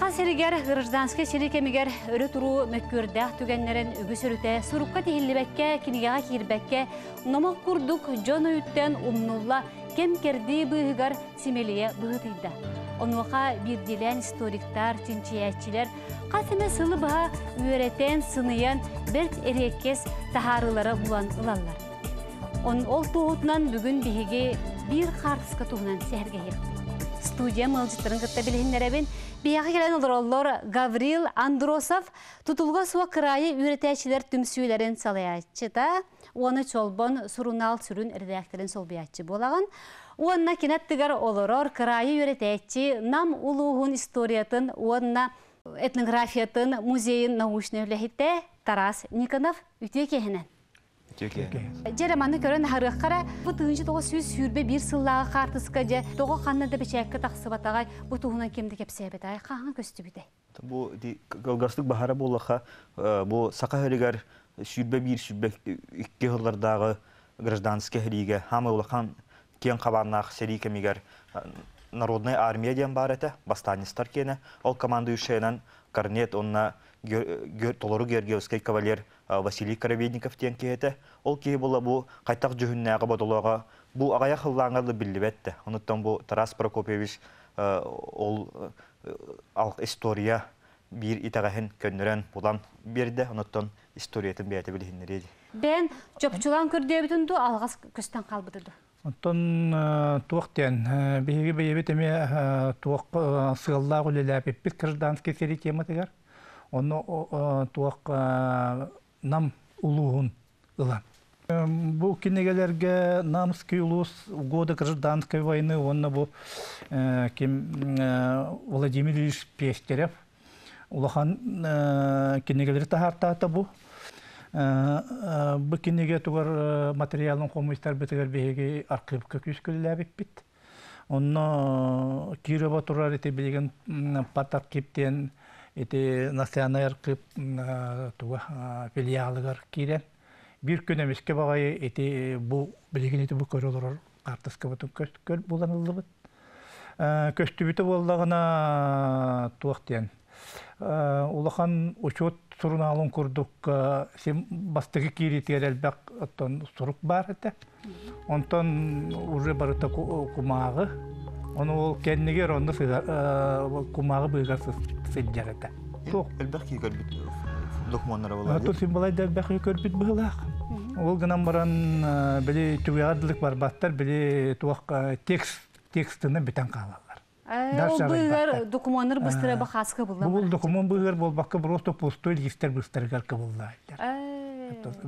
Сақа серигер гражданский серикемигер өрі тұру мөккөрдәк түгеннерін үгіс өріте сұрыққа тихиллибәкке, кинегаға кирбәкке, номақ күрдік жон өйттен умнулла кем керді бұғығар симелие бұғытыйда. Онуға бірділен историктар, тинчиячилер, қасыме сылы бұға үйретен сыныян бәрт ереккес тахарылары бұлан ылалар. Он ол туғытынан бүгін бігі бір қартысқа туғынан сәрге. Студия мылжыттырын кытта билһиннеребин бияғы келен олороллор Гаврил Андросов тутулга суа кырайы үйретәчилер түмсүйлерин салаячыта, оны чолбон сурунал сүрүн редакторын солбиячы болаган. Уонна кинаттыгар олорор кырайы үйретәчи нам улуғын историятын, уонна этнографиятын музейін научный үләхитте Тарас Никонов үтө кехінен. Жереманы көрін харыққара, бұ тұғыншы тоғы сөз сүйірбе бір сыллағы қартысқа же, тоғы қаннады бішәккі тақсы батағай, бұ тұғынан кемді кепсия бетай, қағын көсті. Бу галгарстык бахара болаха бу сака хөригер сүрбе бир сүрбе икки хыллардағы гражданский хриге хамы улахан кен кабаннах серике мигер народная армия ден бар эте бастанистар кене ол командующийнан корнет онна толору георгиевский кавалер Василий Коробейников тен кеете ол кие була бу кайтак жүһүннәгы бодолога бу агая хыллаңарды биллибетте онуттан бу Тарас Прокопьевич ол ал история бир итагаһын көннөрөн булан берде онуттан историятын бәйте билһиннери Бен жопчулан көрдебитин ду алгас көстен калбыдыды. Онтон биһиги туақ сыаллаа гулеләп бит гражданский сери тематыгар. Нам улуғын ылан. Бу кинегелерге намский улус года гражданской войны, онна бу ким Владимир Ильич Пестерев, улахан кинегелер тахартата бу. Бу кинеге тугар материалын коммунистар бетегер беге архивка күскөлләбик бит. Онно Кирова турар ите билген патар киптен ите националь архив туга филиалыгар кирен. Бир күн эмеске багай ите бу билген ите бу көрөлөр картаска бутун көстүкөл булан ылыбыт. Көстүбүтө боллагына туактен. Улахан учет сурналын курдук сем бастыгы киритер элбек оттон сурук бар эте. Онтон уже барыта кумагы. Оны ол кеннигер онды кумагы быгар сылжар эте. Элбек кигер бит документтары була. Ту сим балай да элбек көрбүт быгылак. Ол гынан баран били тугадылык бар баттар били туак текст текстыны битен калалар. Ол бұйғар документтар быстыра бақасқы бұлда. Бұл документ бұйғар бол баққа просто пустой листер.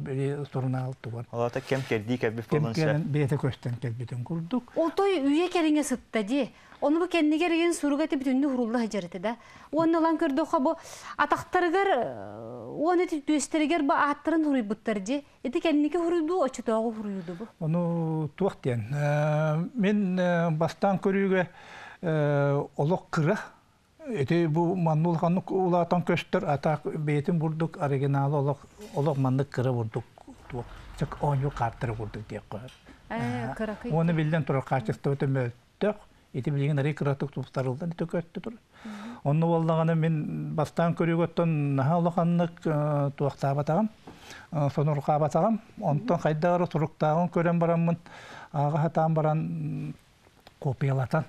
Бері сұрына алты бар. Олата кем керді кәбі болынса. Беті көстен кәбітін күрдік. Ол той үйе керіңе сытта де. Оны бұл кәнне кереген сұруға те бүтінді хұрулы хажарыты да. Оны лан көрді оқа бұл атақтарығар, оны те төстерігер бұл аттырын хұрый бұттар де. Еті кәннеке хұрыйды, очы тоғы хұрыйды бұл. Оны туақтен. Мен бастан көріге олық кыра. Эти бу маннул ханны улатан көстөр ата бетин бурдук оригинал олық олық манны кыра бурдук. Чак оню картыр бурдук. Э, кыракый. Оны билден турар качество өтөмөттөк. Эти билген ари кыратык тупстарылдан төкөттү тур. Онны боллаганы мен бастан көрөгөттөн нахалыханнык туактабатагам. Сонуркабатагам. Онтон кайдагары туруктагын көрөн бараммын. Ага хатан баран копиялатан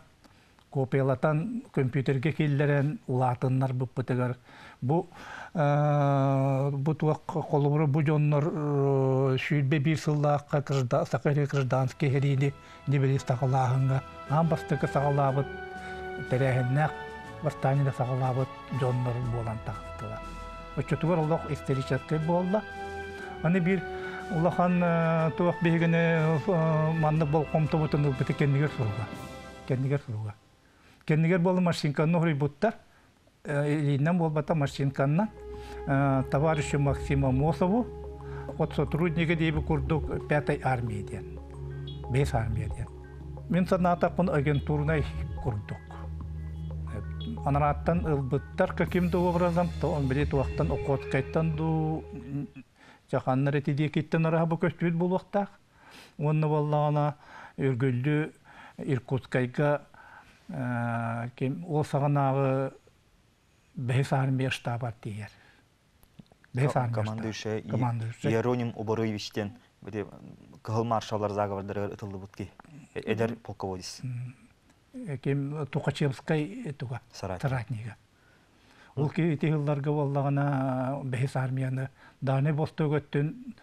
копиялатан компьютерге келдерен улатыннар бытыгар бу бу туак бу жоннор шүйбе бир сыллаакка кырда гражданский херини небели сагалаагынга ам бастыкы сагалаабыт терехиннак бастанина сагалаабыт жоннор болан тактылар очотугар олох исторический болла аны бир улахан туак бол болу машинканы илинен болбата машинканна товарищу Максима Мосову от сотрудника дейбі курдук пятой армии. Ден бес армия ден мен санатапын агентурной курдук. Анараттан ылбыттар каким-то образом то он билет уақыттан окот кайттан ду жаханнар эти декиттен араха бу көстүбүт бул уақыттак онны боллагана үргүлдү иркутскайга кем ол сағанағы армия штаба тиер. Бэхэс армия командующий. Иероним Оборовичтен бите кыл маршаллар заговордары ытылды бутки. Эдер полководец. Кем Тухачевскай туга. Саратнига. Ул ки тиһилларга боллагана бэхэс армияны даны бостөгөттүн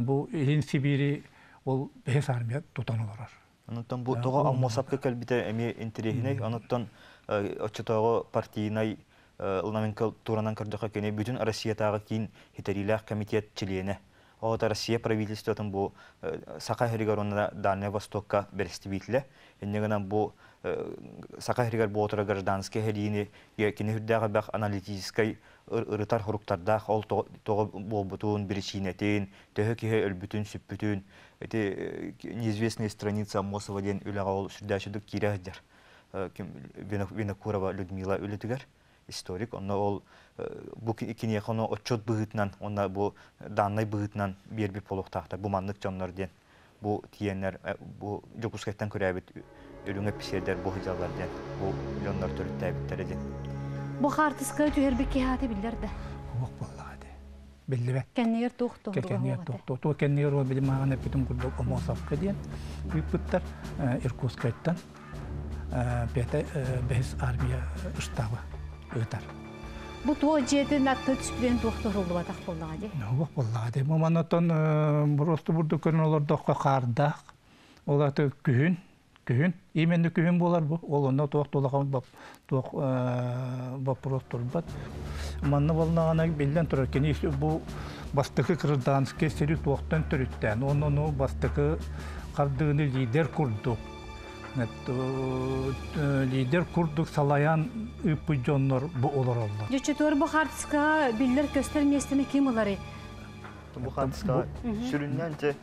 бу Илин Сибири ол бэхэс армия тутан олорор. Онуттан бу тога аммосапка калбите эми интерехине, онуттан очотого партийнай ылнаменкал туранан кырдыка кене бүтүн Россиятагы кийин хитерилах комитет члене. Ота Россия правительствотун бу Сака Херигоронна Дальний Востокка берестибитле. Эннегенен бу Сака Херигор Ботра гражданский херини кене хүрдәгы бак аналитической ырытар хуруктардах ол тога болбутун причинетин, төһө киһе өлбүтүн сүппүтүн, эти неизвестные страницы Амосова ден үләгә ол сүрдәшүдүк кирәһдер. Винокурова Людмила үлетүгәр историк, онна ол бу кине хоно отчет быгытнан, онна бу данный быгытнан берби полуктахта, бу маннык жоннор ден, бу тиеннер, бу жокускайттан көрәбит өлүңө писердер бу хыжалар ден, бу жоннор төрүттәбиттер ден. Бу хартыска түһербик кихаты билдерде. Хук боллады. Беллебе. Кеннер тухту. Кекенер тохто. То кенер ол билим маганы бүтүн курдук омосапка диен. Үпүттер Иркутскайттан. Бете бес армия штабы өтер. Бу туо жетин атты түспүден тухту рулду батак боллага Хук боллады. Маманатон просто бурду көрүн олар докка кардак. Олар күн күн именно күн болар бу ол онда тоқ толаган бап тоқ вопрос турбат манна болнагана билден турар кени бу бастыкы гражданский сери тоқтан төрүттен оны ну бастыкы кардыгыны лидер курдук лидер курдук салаян ыпы жоннор бу олар олла Жечетөр бу хартыска биллер көстер местини ким олары? Бу хатыска сүрүннән те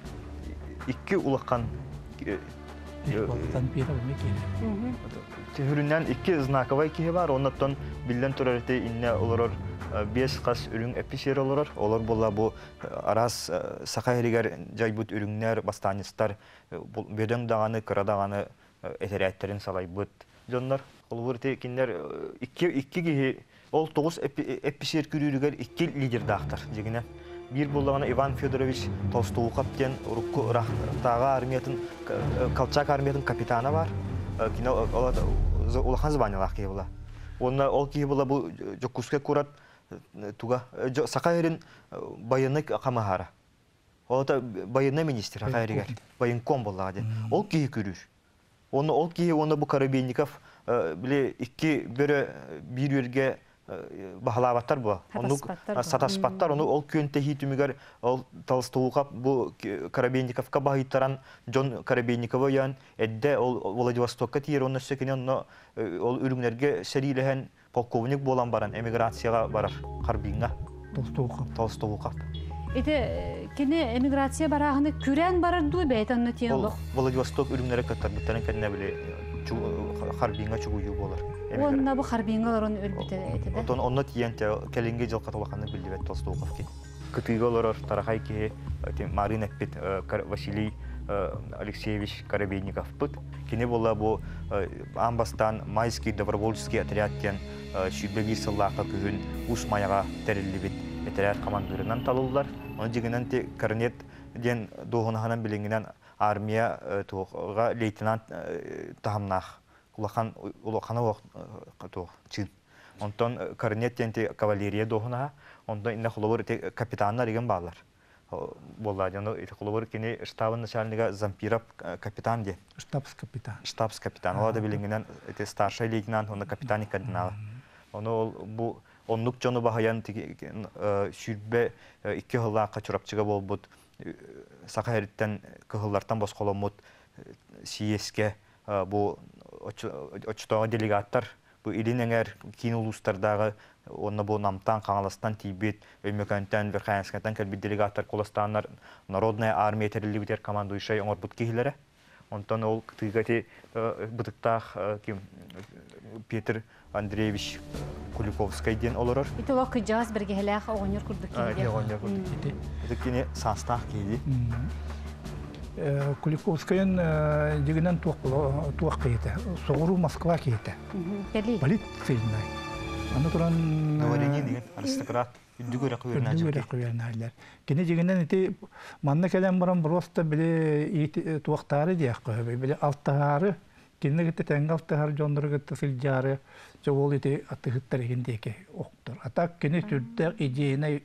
икки улаккан знаковай киһи бар, оннаттан билден турарыты инне олорор бес қас үрүң эписер олорор. Олор була бу арас сака херигер жайбут бастанистар бөдөң даганы, кыра даганы этерәттерин салайбыт. Жоннор икки икки киһи ол тогуз эписер күрүрүгер икки лидер дактар дегене. Бир буллагана Иван Федорович Толстоуков ден Рукку Рахтага армиятын Колчак армиятын капитаны бар. Кино улахан званиялах ки була. Онна ол ки була бу курат туга Сакайрин баяннык камахара. Ота баянны министр Сакайригер. Баянком булла ден. Ол ки күрүр. Оны ол ки оны бу Карабенников биле икки бөрө бир үрге бахалабаттар бу. Оны сатаспаттар, оны ол көнте хитүмигер ол Толстоукап бу Карабенниковка бахиттаран Джон Карабенникова ян эдде ол Владивостокка тиер оны сөкенен но ол үрүңнерге серилеген полковник болан баран эмиграцияга барар Карбинга Толстоуков. Толстоукап. Эти кини эмиграция барахыны күрән барар дуй бәйт анны тиен. Владивосток үрүңнерге каттар буттарын кенне биле Карбинга чугую болар. Онна бу харбингаларын өлбүтө этеде. Отон онно тиенте келинге жыл катылаканы билдибет Толстоуков ки. Кытыга олорор тарахай ки Марина Пет Василий Алексеевич Карабейников пыт. Кини бола бу амбастан майский добровольческий отряд кен шүбеги сыллака күгүн ус маяга терилибит этерер командирынан талылар. Оны жигинен те корнет ден доғынаханан билингенен армия туға лейтенант тахамнах улахан улахана вак то чин. Онтон корнет тенте кавалерия доғынаха онтон инне хуловар те капитанна деген балар болла жана ите хуловар кини штабын начальника зампиров капитан де Штабс капитан. штабс капитан ола да билингенен эти старший лейтенант оны капитан кардинал оны ол бу оннук жону бахаян сүрбе икки хыллаакка чурапчыга болбут. Сака эриттен кыһыллартан босхоломмут сиеске бу очтоға делегаттар бу илин эңер кийин улустардагы онна бу намтан каңаластан тийбит верхаянскатан келбит делегаттар колостаннар народная армия терилибитер командующий оңорбут киһилере онтон ол тыгати бытыктаах ким Петр Андреевич Куликовский ден олорор. Ите лох кыжас берге хелах оңнор курдук киде. Ити. Это кини санстах кейди. Куликовскайын дегенен туақ кейті. Соғыру Москва кейті. Полицейный. Аны туран Дворянин деген аристократ үдді көрі қойырына көрдүгөрө күйөрнайлар. Кини жигинен ити манна келен баран просто биле ити туактары диyak кой. Биле алтары кинне гитте тенгал тахар жондор гитте сылжары жол ити атыгыттар эгиндеке октор. Атак кини түрдө идеяны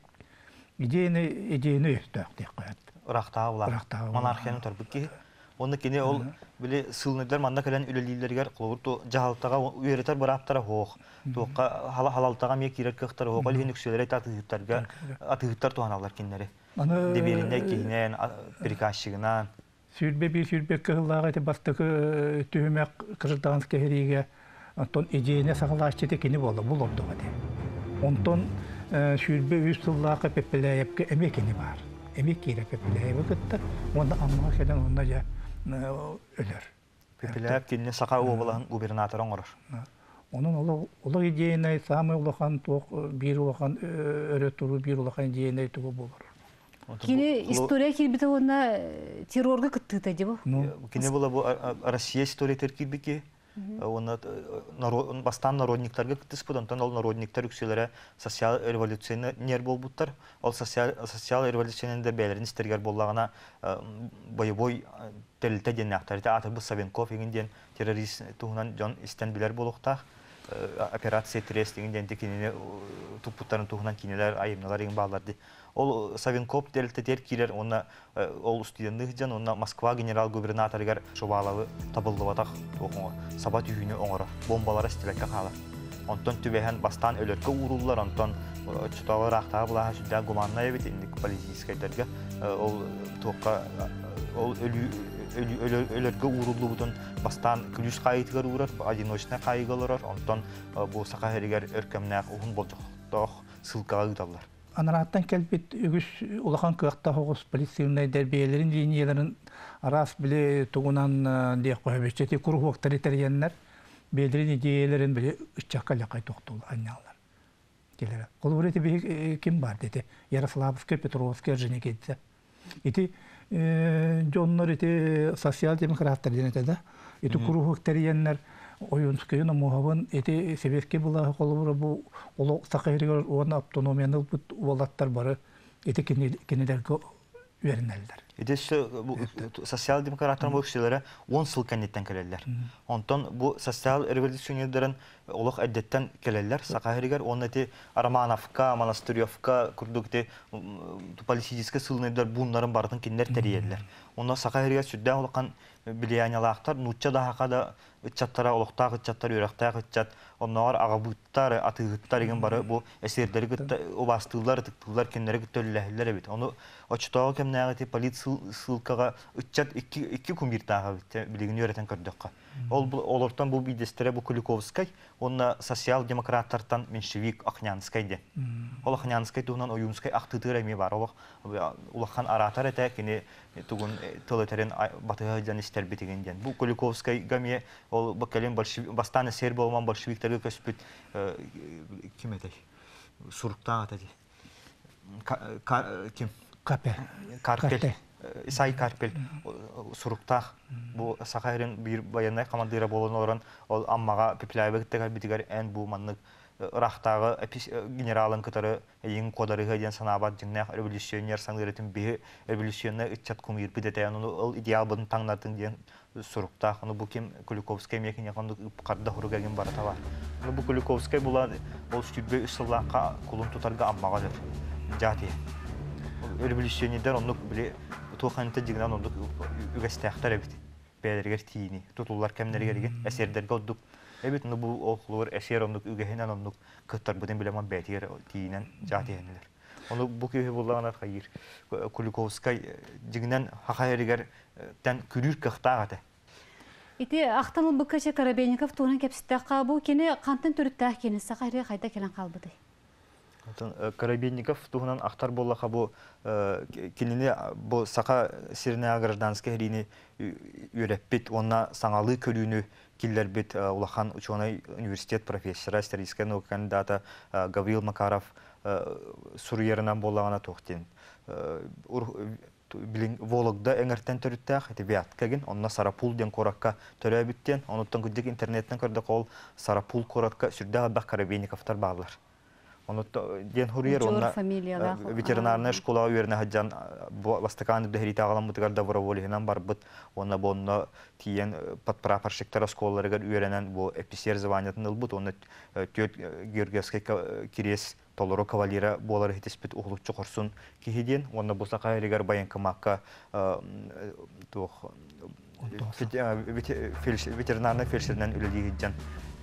идеяны идеяны өстөк диyak коят. Ырақтағы бұлар оны кене ол биле сылныдар манна келен үлелилергер клубурту жаһалтага үйретер бараптара хоох. Туокка хала халалтага ме кирер кыхтар хоох. Ол хенүкселер атыгыттарга атыгыттар. туаналар киннери Аны деберинде кийинен приказчигынан Сүйрбе bir сүйрбе кыһыллаага те бастыкы түһүмәк кырдаганс кеһириге онтон идеяне сагалааччыте кини болду бул ордуга де. Онтон сүйрбе үс сыллаакы пепелеепке эме кини бар. Эме кире пепелеебе кытта, онда аммага келен онда жа өлөр. пепелеп кинне сака обалан губернатор оңорор Onun ola ola ideyene samı ulakan tok bir ulakan öre turu bir ulakan ideyene tuğu bulur. Кини история кирбите онна террорга кыттыта жебо. Ну, кине була бу Россия история теркибики оны бастан народниктарга кытыспыт онтон ол народниктар үкселере социал революционер болбуттар ол социал социал революционерде бәлерин истергер боллагана боевой телте денактар атыбы Савенков егинден террорист туһунан жон истен билер болуктах операция трес дегенден кинене тупуттарын туһунан кинелер айымналар еген бааларды ол Савенков телте тер килер онна э, ол студенты жан онна Москва генерал губернаторыгар шобалавы табылды батак оқыңа саба түйүнү оңора бомбалары стилекке калар онтон түбэһэн бастан өлөркө уруллар онтон чутагы рахтаа булаха сүддә гуманна эбит инди политическайдерге ол туокка ол өлөргө уруллу бутун бастан күлүс кайытыгар урар одиночный кайыгалар онтон э, бу сакахеригер өркөмнәк ухун болжоктох сылкага ыталар Анараттан келбит үгүс улахан кыакта хогус полициянай дербиелерин линияларын арас биле тугунан дия койбечети курухук территорияннар белерин идеяларын биле ычакка лакай токтул анялар. Келер. Кол бурети би ким бар деди. Ярославский, Петровский, Женекетте. Ити жоннор ити социал-демократтар денете да. Ити курухук террияннар Оюнскайын муһабын эти себеске була холбура бу оло сакайрыгар уона автономияны бут уолаттар бары эти кенелерге үернелдер. Идеше бу социал демократтар бу кишилere 10 сыл кеннеттен келелер. Онтон бу социал революционерлерин олох әддеттен келелер. Сакахиригер оны те Романовка, Монастыревка, курдукте политический сылнайдар буннарын бардын кинлер Онда Сакахиригер сүддә олакан билияниялактар нучча да хакада ычаттара олохтак ычаттар үрәктак ычат онноор агабыттар атыгыттар деген бары бу эсердери гытта обастылар тыктылар кеннери гыттөлләһилләр бит. Оны очтоо кемнәгә ти полиция ссылкага ычат икки икки кумиртага бит билигин өйрәтен көрдөккә ол олортан бу бидестере бу Куликовскай онна социал демократтардан меньшевик Ахнянскай де ол Ахнянскай тугунан Оюнскай актытыр эми бар. Ол улахан аратар эте кини тугун тылытерин батыга жан истер битигенден бу Куликовскай гаме ол бакален большевик бастан сер болман большевиктерге көспүт ким эте суруктан атады ким? Капе. Карпел. Исай Карпел суруктах бу Сахайрын бир баянай командира болон оран ол аммага пеплябе тегер битигер эн бу маннык рахтагы генералын кытары эйин кодары геден санабат жиннах революционер саңдырытын би революционер ичат кумир бидете аны ол идеал бун таңнатын ден суруктах аны бу ким Куликовский мекин яконду карда хуругаген барата бар аны бу Куликовский була ол сүрбе үсыллака кулун тутарга аммага жер жати революционердер оннук биле туханта дигнан оннук үгәстәхтәр бит бәлергер тиини тутуллар кемнергерген әсердерге оддук эбит ну бу оклур әсер оннук үгәһенән оннук кыттар бүтән билеман бәтигер тиинен жатиһенлер оны бу кеһе буллаган хайыр Куликовскай дигнан хахайригер тән күрүр кыхтагата Ити ахтаныл быккача Карабенников туунан кепситтах кабу кини кантын түрүттах кини сакайры кайта келен калбыды. Онтон Карабенников туһунан ахтар боллаха бу кинини бу сака сирне гражданский хрини үйрәппит онна саңалы көрүүнү киллер бит улахан ученый университет профессора историческая наука кандидата Гаврил Макаров суруерынан боллагана тохтин ту- билин Вологда эңертен төрүттәк, эти Вяткаген, онна Сарапул ден коракка төрөбүттен, онуттан күддик интернеттен көрдік ол Сарапул коракка сүрдәгә бак карабейниковтар баалар. Ден хуриер онна ветеринарная школа уверена хаджан бастаканы дехрите агалам да вороволихинан барбыт, онна бонна тиен э, подпрапорщиктар школаларыгар уверенен бу эписер званиятын ылбыт, онна төт георгиевский кирес толоро кавалера болар хитеспит углуччу корсун кихиден, онна буса кайригар баянкамакка тух ветеринарный фельдшернен үлелигиджан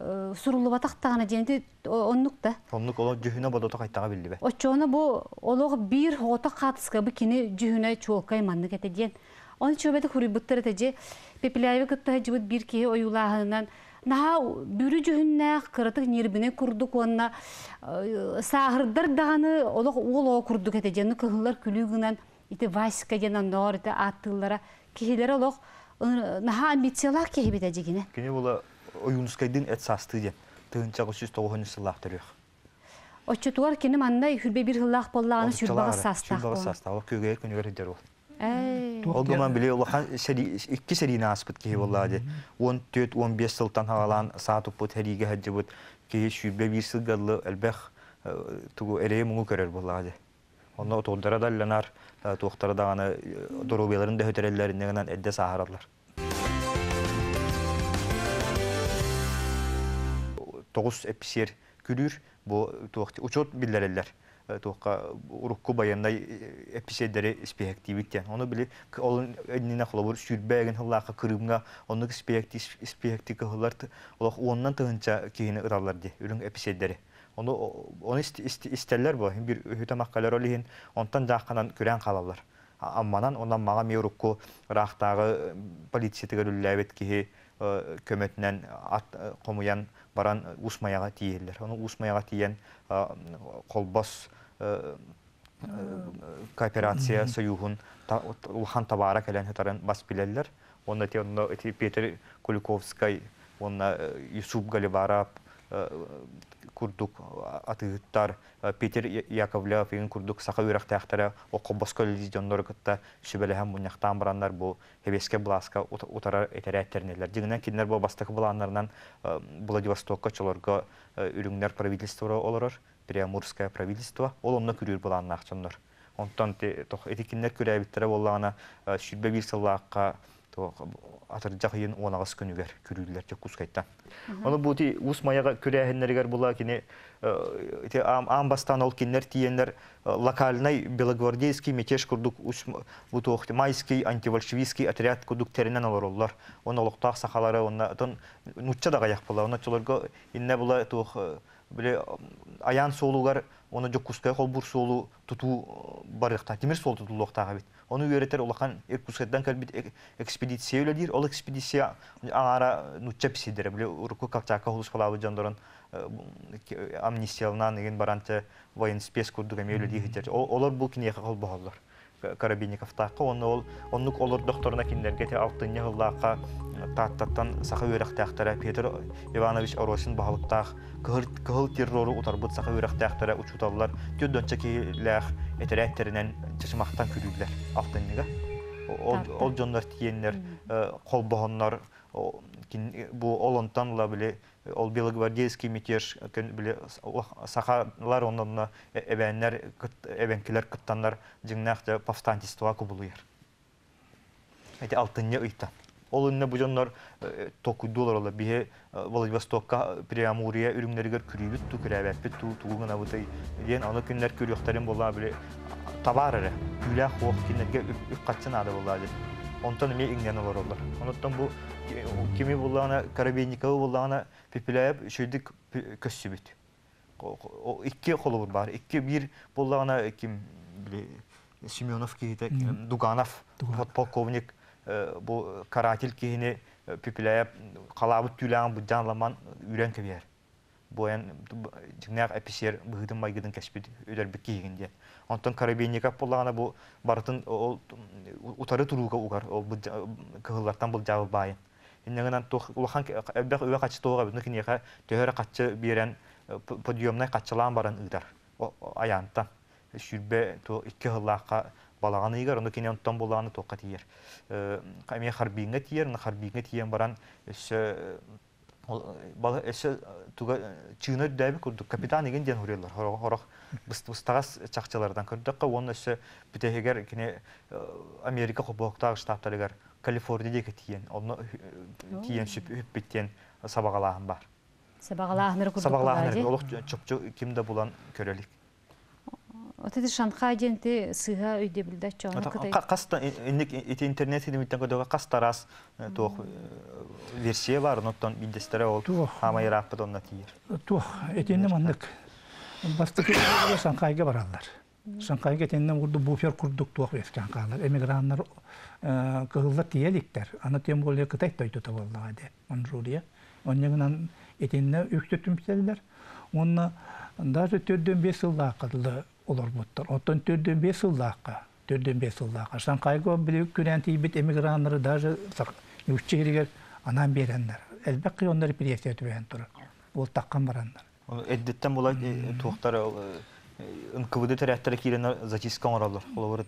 сурулуба тахтагана денди оннукта. Оннук оло жүһүнө бодото кайтага билдибе. Очоны бу олог бир хота хатска бу кини жүһүнә чолкай манны кете ден. Он буттыр теже пепеляве кытта жибит бир ки оюлаһынан Наха бүрі жүхіннәқ кырытык нербіне күрдік онна сағырдар дағаны олық ол о күрдік әте жаны кығылар күлігінен ити Васька кихилер наха. Кини була оюнускайдын эт састы ден. Тыгынча 390 сыллах төрөх. Оччутуар кені манна хүрбе боллағаны сүрбаға састақ Сүрбаға болын. састақ. Ол көгер күнігер хидер ол. Ол гоман биле улахан икки серийне аспыт ки боллади. 14 15 сылтан хагалан саатуп бут хериге хаджыбыт ки шүбе бир сылгалы элбех тугу эре муңу көрөр боллади. Онно отолдара далланар туохтара даганы доробеларын да хөтереллеринен эдде сахаралар. Тогуз эписер күрүр бу туохти учет биллерелер. туохка урукку баяндай эпизоддери спеактивиттен. Оны били ол эннине холобур сүрбәген хыллака кырымга оны спеактив спеактив хыллар олох оннан тыгынча кийини ыралар ди. Оны жакканан көрән калалар. Амманан мага мерукку рахтагы полиция тегелүлләбет кихи көмөтүнөн ат комуян баран усмаяга тиелер. Оны усмаяга тиен колбос кооперация союхун улхан табара келен хатарын бас билелер. Онда те онда Петр Куликовский, онда Юсуп Галибаров, курдук атыгыттар Петр Яковлев еген курдук сака үрәк тәхтәре о колбос коллеж жондор кытта шүбелеһәм буняктан бараннар бу хебеске бласка утара этерәттернелер. Дигеннән кинләр бу бастык буланнардан Владивостокка чолорга үрүңнәр правительство олорор, Приамурское правительство, ол онна күрүр буланнак чоннор. Онтан тох этикиннер күрәбиттере боллагана шүбе бир сыллакка то атыржак ен онагыс күнүгер күрүлләр жок кускайта. Оны бу ти ус маяга күрәһеннәргәр була кини те ам ам бастан ол киннер тиеннер локальный белогвардейский мятеж курдук ус бу тохты майский антибольшевистский отряд курдук теренен олорлар. Оны олуктак сахалары онна тон нучча дага як була. Оны чолорго инне була тох биле аян соолугар оны кускай холбур соолу туту барыкта темир сол тутулуктага бит. Оны үйретер улахан Иркутскайдан калбит экспедиция өледир. Ол экспедиция аңара нучча писидер. Биле урку какчака холус калабы жандорын амнистиялынан еген баранча воен спец курдук эме өледи хитер. Олар бул кине кол баалар. Карабинников таққа, оны ол, оннук олар докторына киндерге те алтынны хыллаққа таттаттан саха өрек тәқтәрі Петр Иванович Оросин бағылықтақ кығыл террору утарбыт саха өрек тәқтәрі учуталылар төддөнче кейләқ этерәттерінен чышымақтан күрүлер алтынныға. Ол жондар тиеннер, қол бағыннар, бу олонтан ла биле ол белогвардейский мятеж сахалар оннан эбеннер эбенкилер кыттаннар жиңнакта повстанчество кубулуяр. Эти алтынны ыйта. Ол үнне бу жоннор токуйдулар ола бие Владивостокка Преамурия үрүңнәргә күрүбүт ту күрәбәт ту тугына бутай. Ден аны күннәр күрүяктарын була биле табарыры. Күлә хок кинәргә үк катчын ады була ди. Онтан ме иңнән олар олар. Онтан бу кими буллана Карабейникова буллана Пепеляев шөйдик көссүбүт. Икки холу бар. Икки бир буллана ким биле Семенов кейте, Дуганов, полковник, бу каратель кейне Пепеляев калабыт түләң бу жанламан үрән кебер. боян жигнак эписер быгытын байгыдын кеспит өдөрбүк кийигинде онтон бу утары туруга угар ол бул жабы байын иннегенан улахан эббек үе качы тоога битне кинеха төһөрө качы биерен подъемнай качылаан баран ыдар аянтан сүрбе ту икки хыллаакка балаганы игер ону кине онтон булаганы туокка тиер эме харбиңе тиер харбиңе тиен баран өссө бала эше туга чыны дэби курдук. Капитан иген ден хуреллар хорох быстагас чакчалардан көрдөккө он өссө бүтехегер кине америка кобоктагы штаттарыгар калифорниядеги тиен оны тиен сүп үппиттен сабагалаахын бар Сабагалаахныр курдук сабагалаахын олук чопчу кимде булан көрөлик Отети шанха женти сыга үйде билдә чоңы кытай. Каста инник ити интернет хидметтен көдөгө кастарас туох версия бар, ноттон билдестере ол. Хама яраппы донна тиер. Туох этинне мандык. Бастык Шанхайга баралар. Шанхайга теннен урду буфер курдук туох вескан калар. Эмигранттар кыгылла тиеликтер. Аны тем более кытай де. Манчжурия. Оннегнан этинне. Онна даже төрдөн бес жылда кылды олар буттар. Оттон төрдөн бес жылдааққа, төрдөн бес білі күрен тейбіт эмигранлары даже анан тұр. Ол таққан барандар. Эддеттен булай НКВД тәрәттәре кирен зачистка оралыр. Олар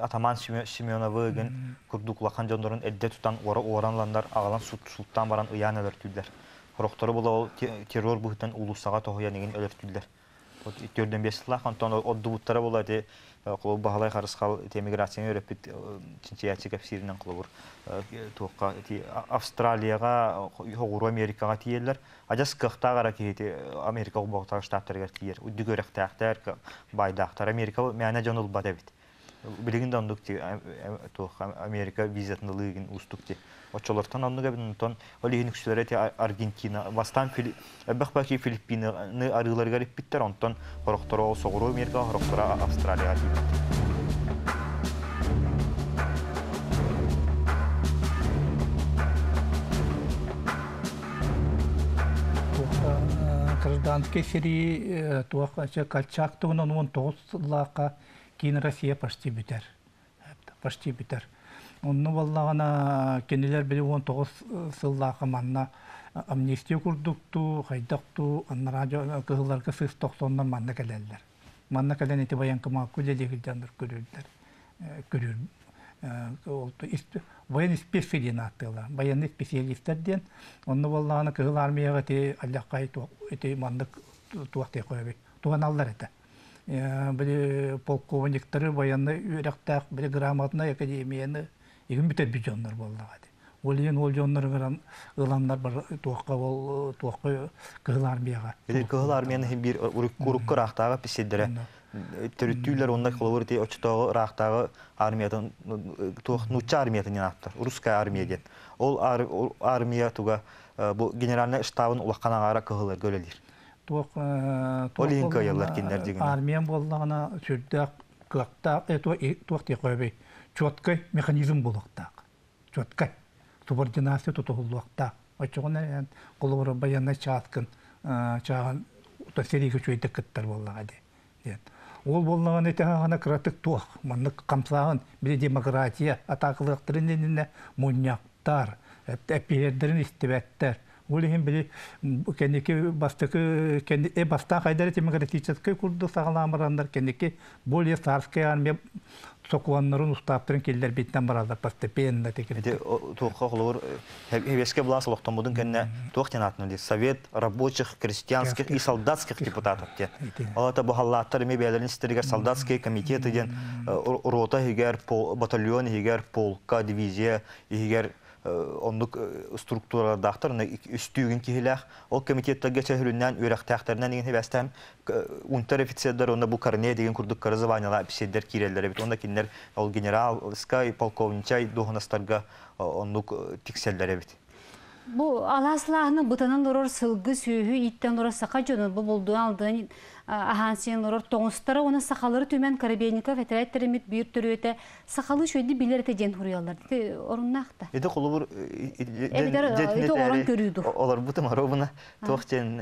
Атаман Семеновы ген курдуклахан жондорун эдде тутан ора оранландар агалан суттан баран ыянелер түлдер. Хорохтору була ол террор бухтан улусага тохуя деген өлөр түлдер. Төрден бес лах, онтон отдубуттара була те кулу бахалай харысқал те миграция өрөппит чинчиячи капсиринен кулу туокка ти Австралияга Хогуру Америкага тиелер. Ажас кыхтагара кити Америка бохтагы штаттарга тиер. Удды көрөктактар байдактар Америка мәне жонул бадабит. Билигин дондук ти Америка визатын лыгын устук ти. Очолортан оннуга бинтон олигин күчләре ти Аргентина, Вастан Филипп, бак баки Филиппины арыларга репиттер онтон хорохторо Согуру Америка, хорохтора Австралия тиер. гражданский сири туох ача калчак тугун он тоғыз лака кейін Россия почти битер. Почти битер. Онны баллагана кенелер он тоғыз сыллака манна амнистия курдукту, хайдакту, анна радио кыһыларга сыс токсоннан манна келелер. Манна келен ити баян кыма күлелеги жандар көрүлдер. Көрүл. Ол воен специалист аттыла. Военный специалисттер ден. Онны баллагана кыһыл армияга те аллакай ити мандык туакты койбай. Туганаллар это. Били полковниктары военный үрәктәк, били грамотный академияны игин битер бижоннар боллагады. Ол ен ол жоннар ыламнар бар туакка бол туакка кыһыл армияга. Били кыһыл армияны бир урук курукка рахтага писеддере. Төрүттүүлөр онда кылыбыр те очтогы рахтагы армиядан туох нуча армиядан янаттар. Русская армия ден. Ол армия туга бу генеральный штабын улакканагара кыһылар гөлелир. Туак Олимпия яллар киндер деген. Армия боллагана сүрдәк кылакта это туак те койбай. Чоткай механизм. Чоткай. Субординация. Очогона баянна чааткын кыттар. Ол боллаган кратык. Маннык камсагын бир демократия атакылыктырын муньяктар. Эппердерин истебеттер. Ол ехен білі кәнеке бастықы, е баста қайдары демократической курды сағаламырандар, кәнеке более царская армия сокуаннарын устаптырын келдер беттен баралдар постепенно текер. Эти туққа қолуыр, хевеске бұла солықтан бұдың кәнне туқ тенатын Совет рабочих, крестьянских и солдатских депутатов. Олата бұхаллаттар еме бәлерін істерігер солдатские комитеты ден, рота хигер, батальон хигер, полка, дивизия, хигер онлук структуралардақтар үстүүгін кихилях ол комитеттерге чөһүрүннән үрәхтәхтәрнән деген хәбәстәм унтер офицердар онда бу карне деген курдук карызыванялар писеддер кирелләр бит онда кинләр ол генерал скай полковничай духанастарга онлук тикселләр бит Бу аласлаһны бутанан дорор сылгы сүйү иттен дорор сака жөнө. Бу болду алдын ахан сиенлорор тоңустара оны сахалары түмен Карабейников этереттеримит бир төрөтө сахалы шөйди билерте ден хуриялар. Оруннакта. Эди колубур Эбигер, эти орон көрүүдү. Олар бутым аробуна тохтен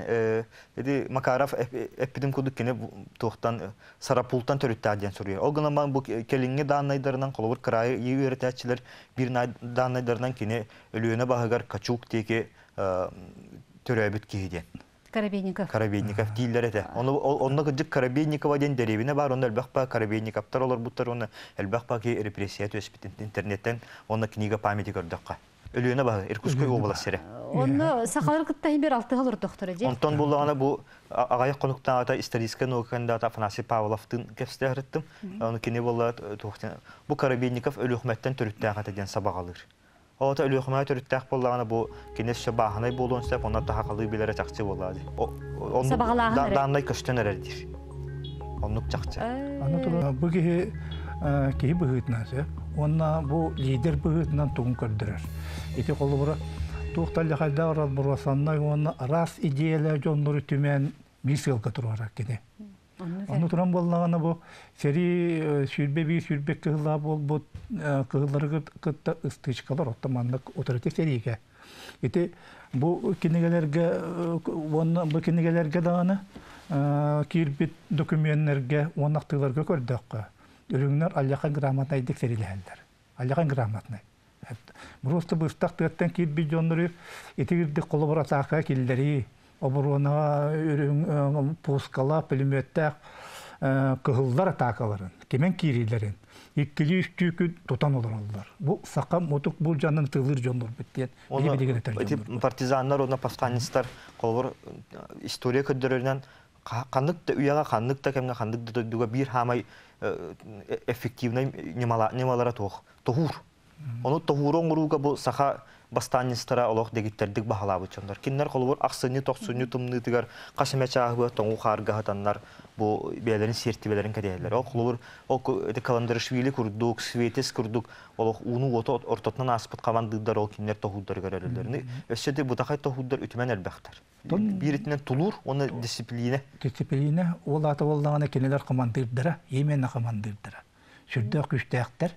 эди Макаров эпидем кудук кене тохтан сарапултан төрүттә ден сурия. Ол гына бу келинге даннайдарынан колубур край үйрәтәчләр бир даннайдарынан кене өлүөнө багыгар качук теке төрөбүт киһиден. Карабейников дииллер эте. Оны онны кыжык Карабейникова ден деревине бар, оны элбах па Карабейниковтар олар буттар, оны элбах па ки репрессия төспит интернеттен, оны книга памяти көрдөкка. Өлүөнө бар, Иркутской областьре. Онны сахалар кытта бир алты алыр доктор эже. Онтон бул ана бу агай конуктан ата историческая наука кандидаты Афанасий Павловтың кепстәрттем. Оны кине болла тохтен. Бу Карабейников өлүхмәттен төрүттә хата ден сабак алыр. Ота өлүхмә төрүттәк боллаганы бу кинес шабахнай болуун сеп, онда таха калый билере чакчы. Сабагалаһын эре. Дандай көстөн эрердир. Оннук чакчы. Аны тура бу киһи киһи быһыытнасы. Онна бу лидер быһыытынан тугун көрдөрөр. Ити колу бура туухталля хайда орал бурасаннай онна раз идеялар жоннору түмен бир сылка турара кене. Оны туран боллаганы бу сери сүрбе бир сүрбе кыгыла бол бу кыгылары кытта ыстычкалар оттаманлык оторите сериге. Ити бу кинегелерге онна бу кинегелерге даганы кирбит документлерге онактыларга көрдөккө. Үрүңнөр аллахан грамотный дик серилелер. Аллахан грамотный. Просто быстак төттен кирбит жоннору итигирди колу бара така килдери оборуна үрүң пускала пулеметтер кыһыллар атакаларын, кемен кирилерин, иккили үстүү күн тутан олар. Бу сакам мотук бу жанын тылыр жонлор биттен. Оны партизаннар, оны повстанецтар, колбор история көддөрөнөн кандык да уяга кандык да кемге кандык да дуга бир хамай эффективный немалара тох. Тохур. Оны тохурон уруга бу саха бастанистара олох дегиттердик бахалабы чондар. Киннер колбор аксыны токсуны тумны тигар кашыма чагы тоңу харга хатаннар бу белерин сертибелерин кадерлер. Ол колбор ол эти календаршвили курдук, светес курдук, олох уну ото ортотнан аспыт кавандыдар ол киннер тохудар көрөлөрлөрүн. Өссөдө бу такай тохудар ütүмен элбактар. Биритинен тулур, оны дисциплина. Дисциплина ол аты болдағаны кенелер командирдара, еменна командирдара. Сүрдө күштәктер.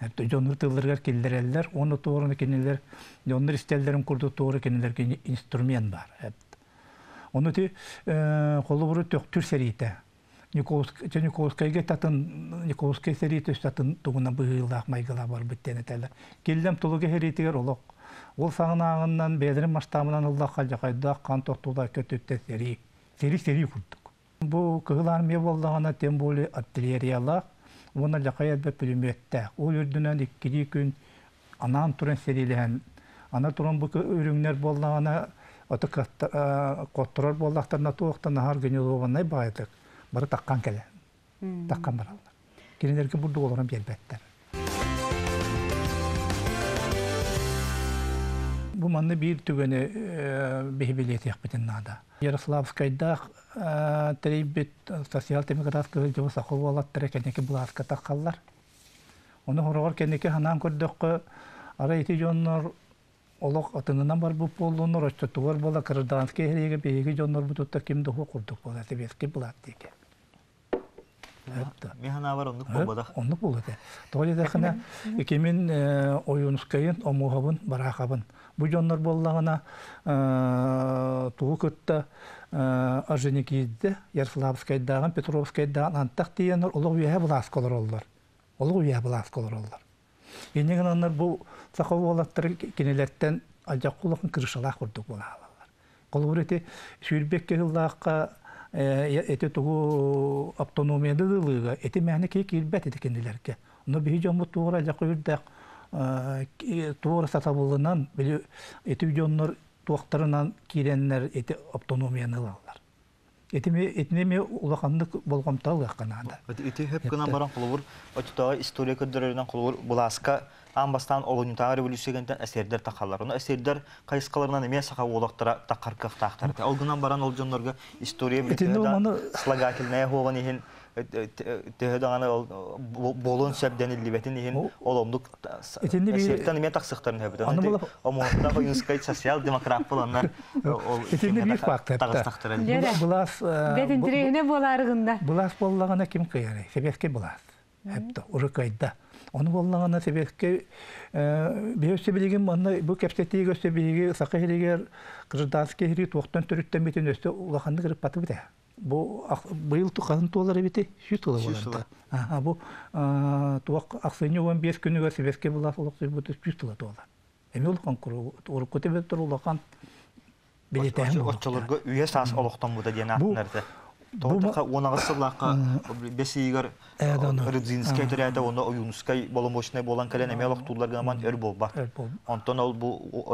Хәтта жонур тылларга килдереллер, оны тооруны кенелер, жонур истеллерин курду тоору кенелерге инструмент бар. Оны ти колу буру төктүр серите. Николаевский Николаевскайга татын Николаевский серите татын тугуна быйлак майгала бар биттене теле. Келдем тулуга херитигер олок. Ол сағынағынан бәдірін масштабынан ұллақ қалжақайда қан тоқтуда көтөтті сери. Сери сери күрдік. Бұл кығылар ме болдағына тем болы артиллериялақ, оны жақай әлбе пулеметті. Ол үрдінен иккiri күн анан туран серилеген. Ана туран бұл үріңнер болдағына оты қоттырар болдақтарына туақтан ағар күні оғанай байдық. Бары таққан келе. Таққан баралар. Кенелерге бұрды оларан бербеттер. Бу манны бир түгәне бехибилет яхбетен нада. Ярославскайда терейбет социал-демократская жобы сақыл болаттыр кенеке буласка таққаллар. Оны хорогор кенеке ханан көрдөккө ара ити жоннор олок атынынан бар буп болдунор очтотугар бола гражданский хереге беги жоннор бутутта кимди ху бола. Механа бар оннук болбада. Оннук болбада. Толи да хана кемин оюнускайын омугабын барахабын. Бу жоннор боллагана тугу көттө Орджоникийде, Ярославскайдаган, Петровскайдаган антак диенер улуг үйе буласколор оллар. Улуг үйе буласколор оллар. Енеген анар бу сахов болаттыр кенелерттен ажакулакын кырышалак курдук болалар. Колур эти сүйрбекке хыллакка эти тугу автономияды дылыга эти мәне ки килбет эти кенелерге. Но бихи жомбу тугра жакырдак тугра сатабылынан били эти жоннор туактарынан киреннер эти автономияны алалар. Этиме этнеме улакандык болгомтал гаканада. Эти хеп кына баран кулур, отта история көдөрөнөн кулур буласка амбастан олунтаа революциягенде әсердер тақалар. Оны әсердер кайскаларынан эме саха олактара тақаркак тақтар. Ол гынан баран ол жоннорга история бит. Слагательная хоган ихин төһө даганы ол болон сөбден илибетин иһин Ол- оломдук сертан мен таксыктарын хөбөт. Аны була- Омонда юнскай социал демократ боланнар ол Итинди бир факт эпте. тагыстактырын. Жера. Булас Бетін тірегіне боларығында. Булас боллагана ким кыяры? Себекке булас. Хепте урыкайда. Оны боллагана себекке беөсө билеген манна бу кепсети göstө биги сакыһырыгер кырдаске хири тоқтан төрүттен битен өстө улаханды кырып батып бите. Бу быйыл туқатын туолар бите, шүт тула боларда. Аха, бу туак аксыны 15 күнүгө себекке булас улаксы бу шүт тула туола. Эми ул конкурс уруп көтөбө тур улахан билетен. Үйе олоқтон буда онағы. Рыдзинскай оны болан кәлен өр ол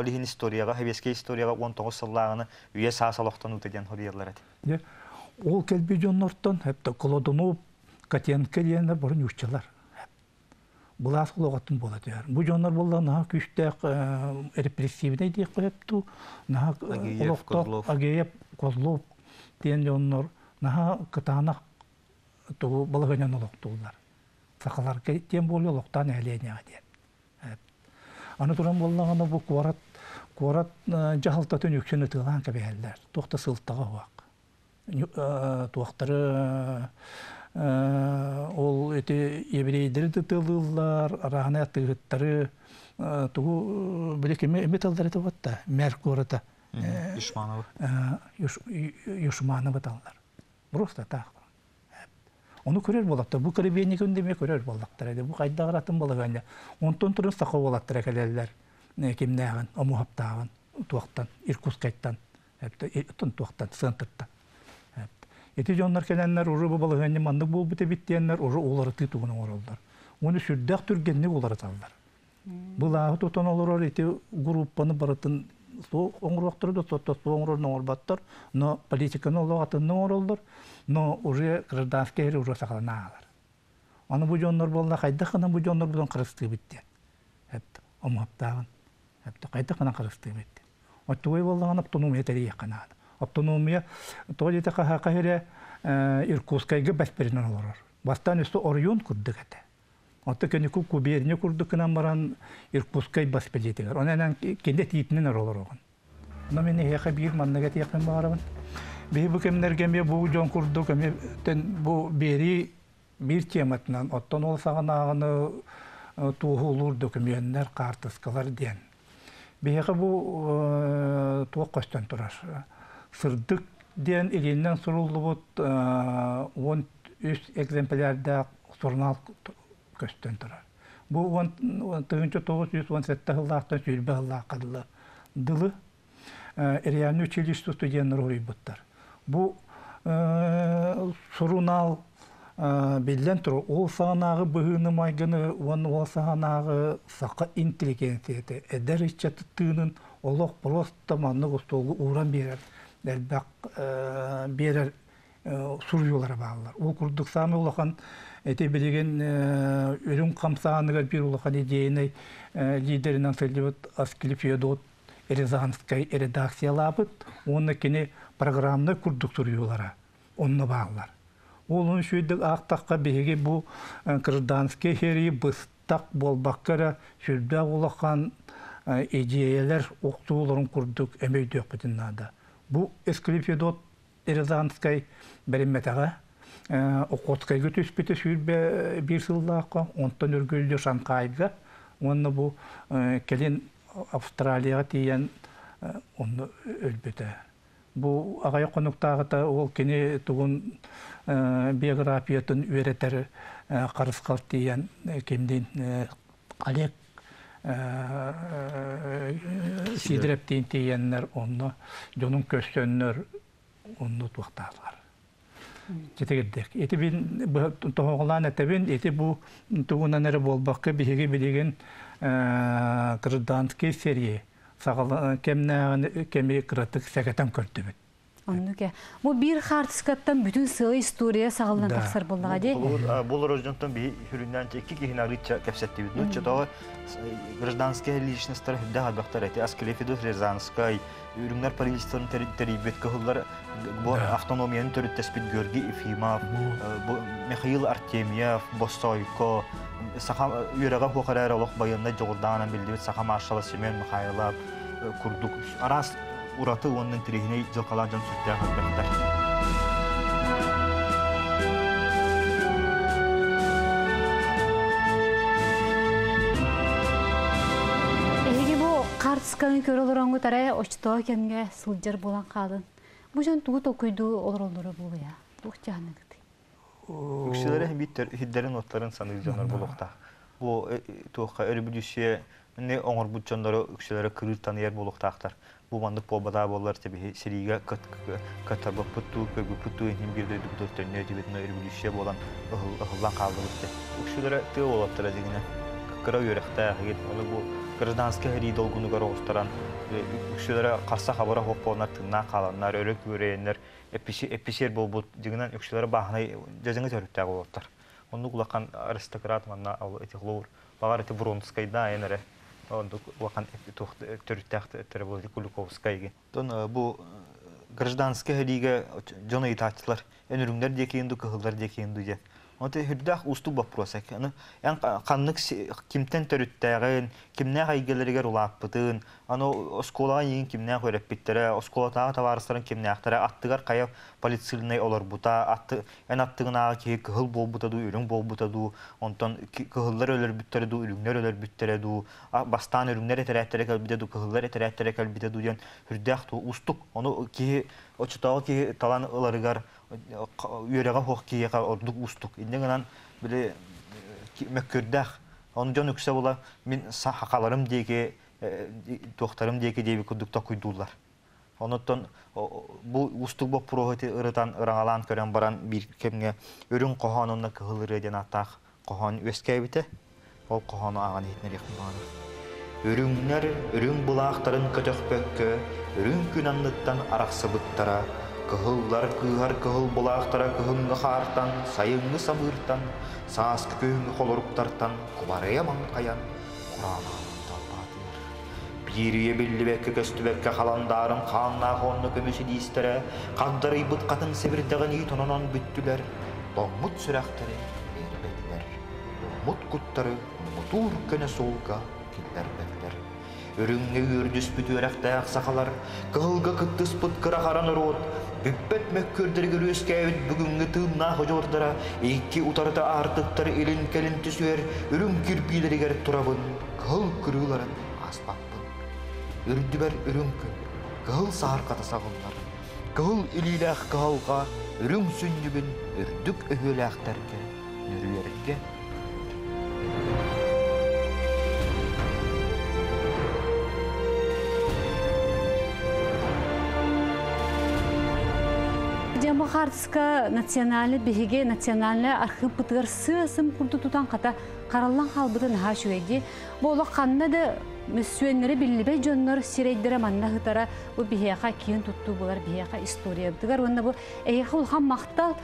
олихин историяға, историяға 19 сыллағыны үйе саас олоқтон үтеден хориялар әді. Ол келбі жоннортон, хепті Колодунов, Катенке дегендер бұрын үштілер. Бұлас құлағатын болады. Бұ жоннар болла наға күштәк репрессивный дейік қойыпту, наға Агеев, Козлов. Агеев, Козлов деген жоннар, наға кытанақ тугу балығанен олықтулар. Сақалар тем болы олықтан әленеға ден. Аны туран боллағаны бұл куарат, куарат жахалтатын үксіні тылған кәбәлдер. Тоқта сылттаға хуақ. Туақтары ол эти еврейдер тылылар, арағына тығыттары, тугу білек эме тылдар еті батта, мәр куарата. Ишманова. Юшманы баталар. Просто так. Оны көрер болаттар. Бу көребейні күнде ме көрер болаттар. Эди. Бу кайда каратын болағанда. Онтон турын сақы болаттар әкелелер. Кимнәгін, омуһаптағын, туақтан, Иркутскайттан, тон туақтан, центрттан. Эти жоннар келенлер уже балыганы мандык бул бите биттенлер уже улары тытугун оролдар. Оны сүрдәк түргенне улары талдар. Бул агы тотон олорор эти группаны баратын со оңроқтырды, сотто со оңрорны орбаттар, но политиканы олоғатын оролдар, но уже гражданский уже сақаланалар. Аны бу жоннор болла кайда хана бу жоннор булан кырысты битти. Хепти омаптагын. Хепти кайда хана кырысты битти. Оттуй боллаган автономия тери яканады. Автономия то дете каха кахире Иркутскайга басперинен олорор. Бастан үстө орюн курдук эте. Отто кені күп куберне курдукынан баран Иркутскай баспелетигер. Онан кенде тиитинен оролор огон. Но мен хеха бир маннага тиякын барабын. Би бу кемнерге ме бу жон курдук эме бу бери бир тематынан оттон ол саганагыны туухулур документler картыскалар ден. Беге бу туок костон турар. Сырдык ден илинен сурулубут 13 экземплярда журнал көстөн турар. Бу 1917 жыллактан сүрбе жыллакыдлы дылы Ирианы училище студенттер ойбуттар. Бу сурунал билен тур ол саганагы быгыны майгыны он ол саганагы сака интеллигенцияты эдер иччаты тыынын олох просто манны гостолгу уран берер дербак берер сурюлар баалар. Ол курдук саны улахан эти билеген өрүн камсааныгар бир улахан идеяны лидеринен сэлдебет Аскили Феодот Эрезанскай редакциялабыт, оны кені программны курдук сурюлара, онны баалар. Олын шүйдік ақтаққа беге бұл гражданский хери быстақ болбаққара шүрді олақан идеялар оқтууларын курдук әмейді өкпетін Бұл Эсклифедот Эрезанскай бәрімметаға оқотқайғы түспеті шүрбе бір сыллаққа, онтан өргөлді Шанқайға, оны бұл келен Австралияға тиен оны өлбеті. Бұл ағай қонуқтағыта ол кені тұғын биографиятын өретері қарысқал тиен кемден Олег Сидіреп дейін тиеннер оны жонын көстөннер оны туақтағылар. Жетегеддек. Эти бин тоғылан әтебин, эти бу туғынан әрі болбаққа бігеге білеген гражданский кемнәғын кеме кырытык сәкәтен көрді бит. Оннуке. Бу бир хартскаттан бүтүн сыйлы история сагалынан Да. таксар боллага ди. Бұл рождентон би хүрүннән iki кихин арыча кепсетти бит. Ну чатага гражданская личностьтер да хабактар эти Аскелефидус Рязанскай үрүңнәр полицияны терибет кыллар бу автономияны төрүттеспит Георгий Ефимов, бу Михаил Артемьев, Босойко, саха үрәгә хукарар олох баянда Жордана билдибит саха маршал Семен Михайлов курдук. Арас ураты онның тирихine жылкалар жан сүттә хабактар. Эги бу хартсканы көрөлөр оңгу тарай очтоо кемге сылжар болан калын. Бу жон туу токуйду олоролору бул я. Тух жаны гыты. Үксілері биттер хиддерин оттарын саны жанар болуқта. Бу туаққа өрбүдүсүе не оңор бутчондору үксілері кырыр танıyar болуқтақтар. Бу мандык болбада болар тебе сериге катарба путту көбү путту ин бирде докторне дебетне өрбүдүсүе болан ыллан калдыбытты. Үксілері тыы болоптар дегене. Кыра бу гражданский хери долгунугар оғыстаран үксілері қарса хабара хоқпонар тынна қаланар, өрек көрейінер, эписер жазыңы төрүттәгы болоптар. Оны кулакан аристократ манна ал Бронскай да энере. Онду кулакан төрүттәк тереболди Куликовскайги. Тон бу гражданский декенду кыһылдар декенду же. Онте хүрдәк усту вопрос эк. Аны ян каннык кимтен төрүттәген, кимнә хайгелерге улаппытын, аны осколага yin кимнә көрәп биттере, осколатага таварыстарын кимнә актара аттыгар кая полицейный олар бута, атты ян аттыгына ки кыһыл бол бутаду, үрүң бол бутаду, онтон кыһыллар өлөр бүттере ду, үрүңнәр өлөр бүттере ду, бастан үрүңнәр этерәттере кал битеду, кыһыллар этерәттере кал битеду дигән хүрдәк ту устук. Аны ки очтагы ки талан ыларыгар үйөрәгә хох киега ордук устук. Инде гынан биле мөккөрдәх. Оны жон үксә була мин хакаларым диге тохтарым диге диби кудукта куйдулар. Онуттан бу устук бу прохоти ырытан ыраңалан көрән баран бир кемгә өрүн коханына кыһылыр дигән атак кохан өскәбите. Ол коханы аган итнер якмаган. Өрүңнәр өрүң булактарын көтөкпөккө, өрүң күнанныттан араксыбыттара, кыһыллар кыһар кыһыл булактара кыһыңга хартан, сайыңгы сабыртан, саас көңгө холоруктартан, кубарыя маңкаян, куранан талпатыр. Бирие биллибекке көстүбекке халандарын хаанна хонну көмүсү диистере, кандары бут катын себирдеген үй тононон бүттүлер, томмут сүрәхтери бербетлер. Мут куттары мутур көне солга килбербетлер. Өрүңне үрдүс бүтүрәхтә аксакалар, кылга кыттыс пут кырахаран Бүппет мөккөрдер көрөскәбит бүгүнгө тыынна хожордара, икки утарда артыктар элин келин түсөр, үрүм кирпилеригер турабын, кыл кырыларын аспаппын. Үрдүбер үрүм күн, кыл саар ката сагыллар. Кыл илилэх кылга, үрүм сүннүбүн, үрдүк өһөләхтерге, хартска национальный биһиге национальный архив бытыгар сыасым курду тутан ката караллан халбытын ха шуэди. Боло канна да мүсүеннери биллибе жоннор сирейдере манна хытара бу биһиэха кийин тутту булар биһиэха история бытыгар онна бу эйха улхан мактал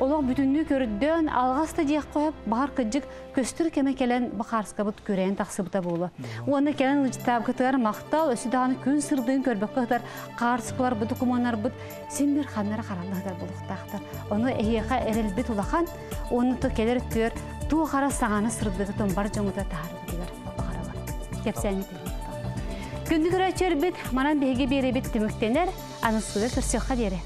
Олог бүтүннүү көрүддөн алгаста диэк коюп баар кыджык көстүр кеме келен бахарска бут көрен таксыбыта болу. Уонна келен лыжтаап кытыгар мактал өсү даганы күн сырдыын көрбөк кытар каарсыкылар бут докуманттар бут сен бир ханнара каралыгдар болуктаактар. Ону эйеха эрелбит улахан оны то келер көр туу кара саганы сырдыгы тон бар жоңута таарыдыгар бахарала. Кепсени Күндүгүрө чөрбүт манан беге көрсөкка дере.